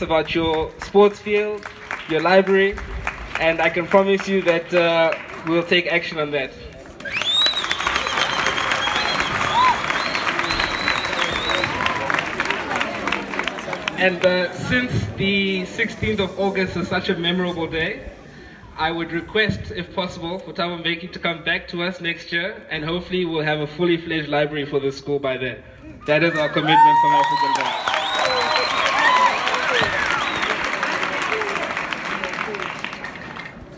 about your sports field, your library, and I can promise you that uh, we'll take action on that. And uh, since the 16th of August is such a memorable day, I would request, if possible, for Thabo Mbeki to come back to us next year, and hopefully we'll have a fully fledged library for the school by then. That is our commitment from African.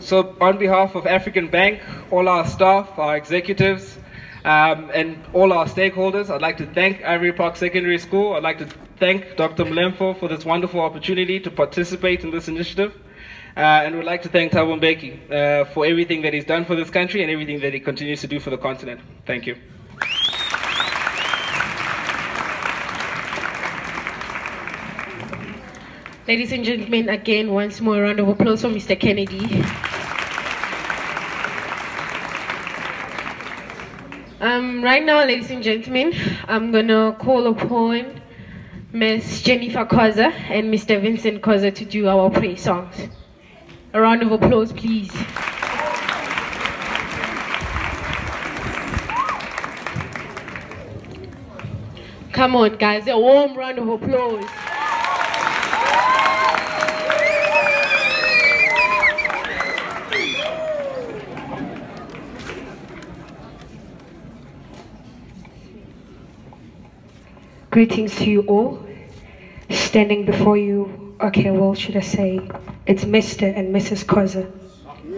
So on behalf of African Bank, all our staff, our executives, um, and all our stakeholders, I'd like to thank Ivory Park Secondary School. I'd like to thank Dr. Mulemfo for this wonderful opportunity to participate in this initiative. Uh, and we'd like to thank Thabo Mbeki uh, for everything that he's done for this country and everything that he continues to do for the continent. Thank you. Ladies and gentlemen, again, once more, a round of applause for Mr. Kennedy. Um, right now, ladies and gentlemen, I'm gonna call upon Miss Jennifer Koza and Mr. Vincent Koza to do our praise songs. A round of applause, please. Come on, guys, a warm round of applause. Greetings to you all. Standing before you, okay, well, should I say, it's Mr. and Mrs. Koza.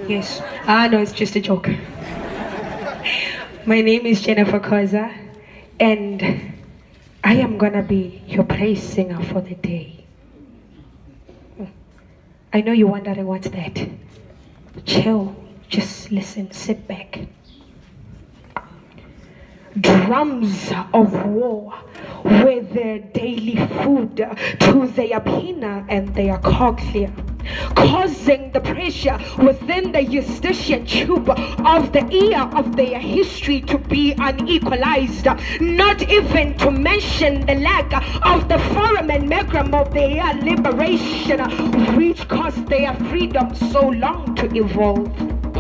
Yes, ah, no, it's just a joke. My name is Jennifer Koza, and I am gonna be your praise singer for the day. I know you're wondering what's that. Chill, just listen, sit back drums of war were their daily food to their pinna and their cochlea causing the pressure within the eustachian tube of the ear of their history to be unequalized not even to mention the lack of the forum and of their liberation which caused their freedom so long to evolve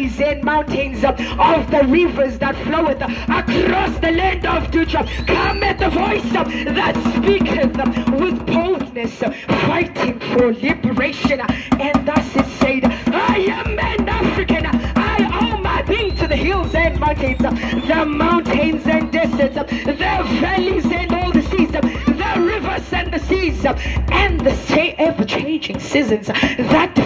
valleys and mountains uh, of the rivers that floweth uh, across the land of Dutram. Come at the voice uh, that speaketh with boldness fighting for liberation and thus it said I am an African I owe my being to the hills and mountains the mountains and deserts the valleys and all the seas the rivers and the seas and the ever-changing seasons that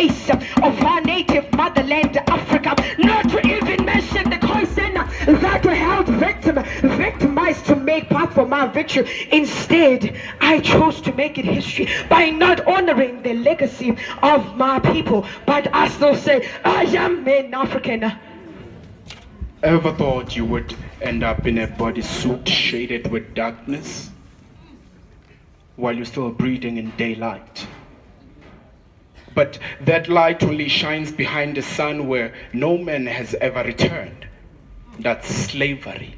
of our native motherland Africa not to even mention the poison that held victim victimized to make path for my victory instead I chose to make it history by not honoring the legacy of my people but I still say I am an African Ever thought you would end up in a bodysuit shaded with darkness? while you're still breathing in daylight. But that light only shines behind the sun where no man has ever returned. That's slavery.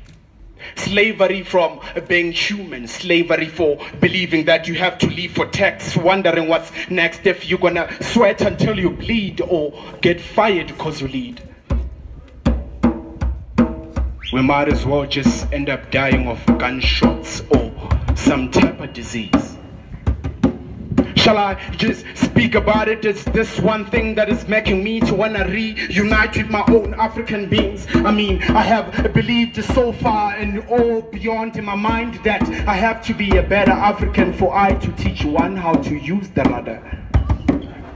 Slavery from being human, slavery for believing that you have to leave for tax, wondering what's next if you're gonna sweat until you bleed or get fired because you lead. We might as well just end up dying of gunshots or some type of disease. Shall I just speak about it? It's this one thing that is making me to wanna reunite with my own African beings. I mean, I have believed so far and all beyond in my mind that I have to be a better African for I to teach one how to use the rudder.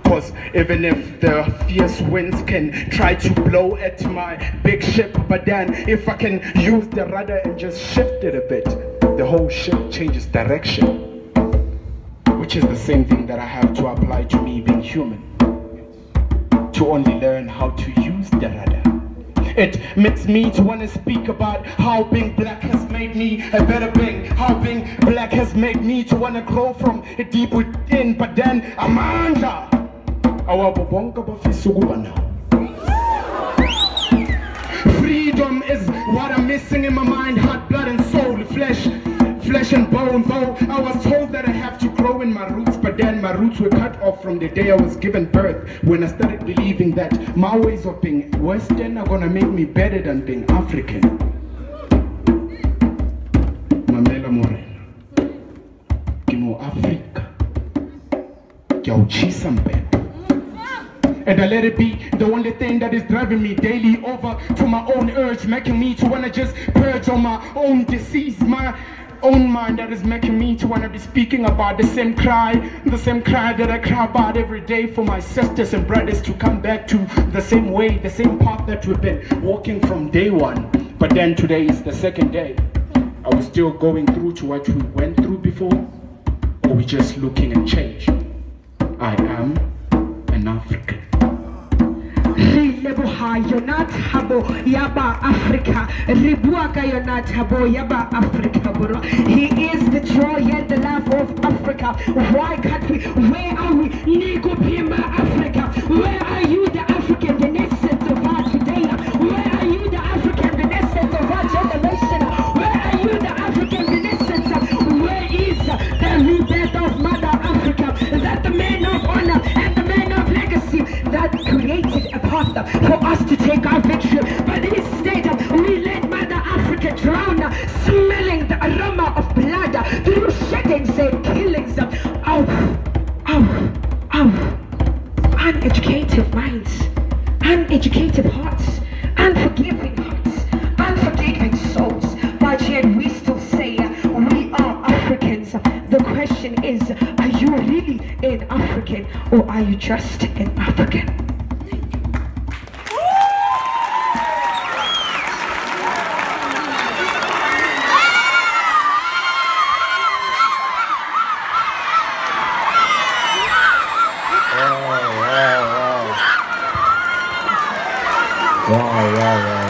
Cause even if the fierce winds can try to blow at my big ship, but then if I can use the rudder and just shift it a bit, the whole ship changes direction. Which is the same thing that I have to apply to me being human. To only learn how to use the rudder. It makes me to want to speak about how being black has made me a better being. How being black has made me to want to grow from deep within. But then Amanda, our. Freedom is what I'm missing in my mind, heart, blood, and soul, flesh, flesh and bone. Though I was told that I have to grow in my roots, but then my roots were cut off from the day I was given birth. When I started believing that my ways of being Western are gonna make me better than being African. Mamela Morena, Kimo Africa, Kyauchisa Mbele. And I let it be the only thing that is driving me daily over to my own urge, making me to wanna just purge on my own disease, my own mind that is making me to wanna be speaking about the same cry, the same cry that I cry about every day for my sisters and brothers to come back to the same way, the same path that we've been walking from day one. But then today is the second day. Are we still going through to what we went through before? Or we just looking at change? I am an African. Yonat habo yaba Africa. Ribuaka yonat habo yaba Africa. He is the joy and the love of Africa. Why can't we? Where are we? Nico sheddings and killings. Of, of, of uneducated minds, uneducated hearts, unforgiving hearts, unforgiving souls. But yet we still say uh, we are Africans. The question is, are you really an African or are you just an African? Wow, wow, wow.